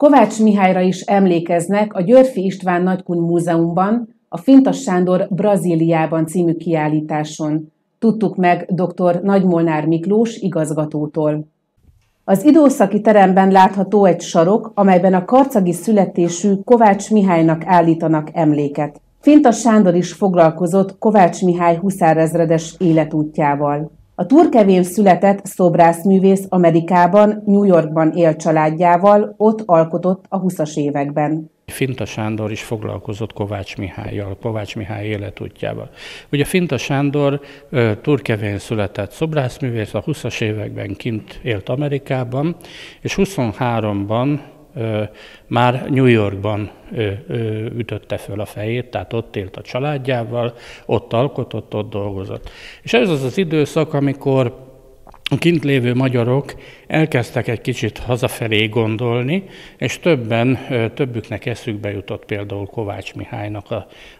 Kovács Mihályra is emlékeznek a Györfi István Nagykun Múzeumban, a Fintas Sándor Brazíliában című kiállításon. Tudtuk meg dr. Nagymolnár Miklós igazgatótól. Az időszaki teremben látható egy sarok, amelyben a karcagi születésű Kovács Mihálynak állítanak emléket. Fintas Sándor is foglalkozott Kovács Mihály huszárezredes életútjával. A turkevén született szobrászművész Amerikában, New Yorkban él családjával, ott alkotott a 20-as években. Finta Sándor is foglalkozott Kovács Mihályjal, Kovács Mihály életútjával. Ugye Finta Sándor turkevén született szobrászművész, a 20-as években kint élt Amerikában, és 23-ban már New Yorkban ütötte föl a fejét, tehát ott élt a családjával, ott alkotott, ott dolgozott. És ez az az időszak, amikor a kint lévő magyarok elkezdtek egy kicsit hazafelé gondolni, és többen, többüknek eszükbe jutott például Kovács Mihálynak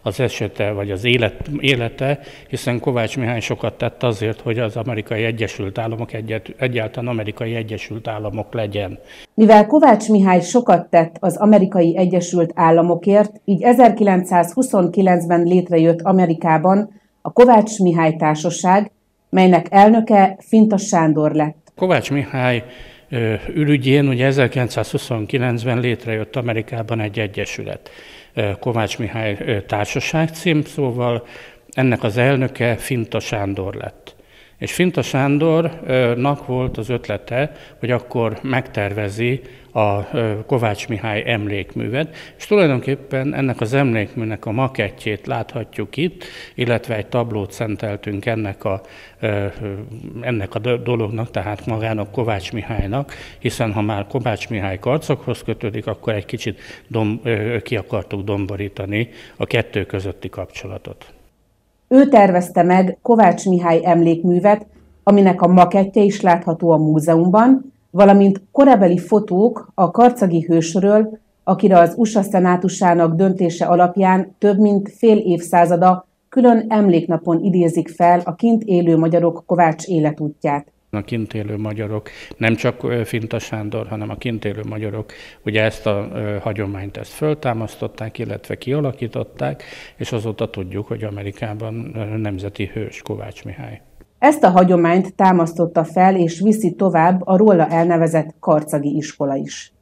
az esete, vagy az élet, élete, hiszen Kovács Mihály sokat tett azért, hogy az amerikai Egyesült Államok egyet, egyáltalán amerikai Egyesült Államok legyen. Mivel Kovács Mihály sokat tett az amerikai Egyesült Államokért, így 1929-ben létrejött Amerikában a Kovács Mihály Társaság, melynek elnöke Fintas Sándor lett. Kovács Mihály ürügyén ugye 1929-ben létrejött Amerikában egy egyesület. Kovács Mihály Társaság címszóval, ennek az elnöke Finta Sándor lett. És Finta Sándornak volt az ötlete, hogy akkor megtervezi a Kovács Mihály emlékművet, és tulajdonképpen ennek az emlékműnek a makettjét láthatjuk itt, illetve egy tablót szenteltünk ennek a, ennek a dolognak, tehát magának Kovács Mihálynak, hiszen ha már Kovács Mihály karcokhoz kötődik, akkor egy kicsit dom, ki akartuk domborítani a kettő közötti kapcsolatot. Ő tervezte meg Kovács Mihály emlékművet, aminek a makettje is látható a múzeumban, valamint korabeli fotók a karcagi hősről, akire az USA szenátusának döntése alapján több mint fél évszázada külön emléknapon idézik fel a kint élő magyarok Kovács életútját. A kint élő magyarok, nem csak Finta Sándor, hanem a kint élő magyarok ugye ezt a hagyományt ezt föltámasztották, illetve kialakították, és azóta tudjuk, hogy Amerikában nemzeti hős Kovács Mihály. Ezt a hagyományt támasztotta fel és viszi tovább a róla elnevezett karcagi iskola is.